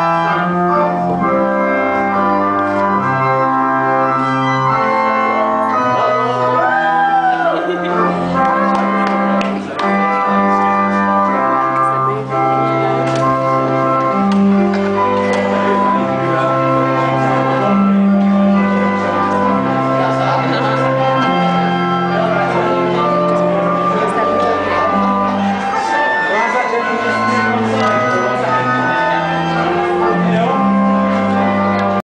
Bye.